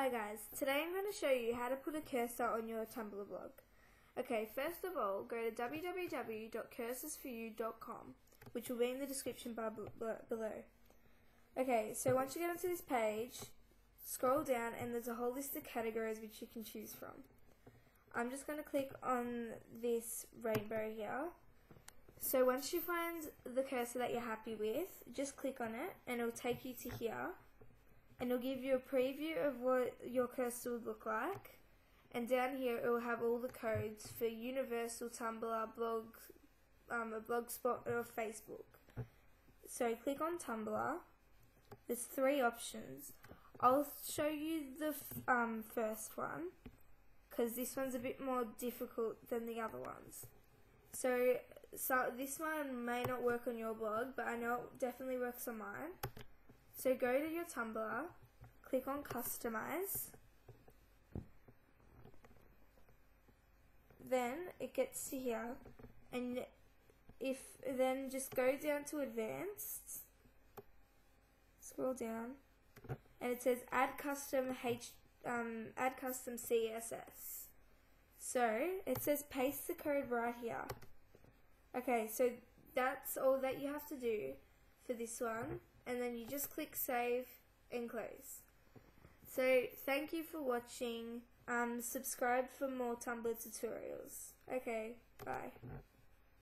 Hi guys, today I'm going to show you how to put a cursor on your Tumblr blog. Okay, first of all, go to www.cursorsforyou.com, which will be in the description bar below. Okay, so once you get onto this page, scroll down and there's a whole list of categories which you can choose from. I'm just going to click on this rainbow here. So once you find the cursor that you're happy with, just click on it and it'll take you to here and it'll give you a preview of what your cursor would look like. And down here it will have all the codes for Universal, Tumblr, blog, um, a blogspot or Facebook. So click on Tumblr. There's three options. I'll show you the um, first one because this one's a bit more difficult than the other ones. So, so this one may not work on your blog, but I know it definitely works on mine. So go to your Tumblr, click on customize. Then it gets to here and if then just go down to advanced, scroll down and it says add custom H um, add custom CSS. So it says paste the code right here. Okay, so that's all that you have to do for this one and then you just click save and close. So thank you for watching. Um, subscribe for more Tumblr tutorials. Okay, bye.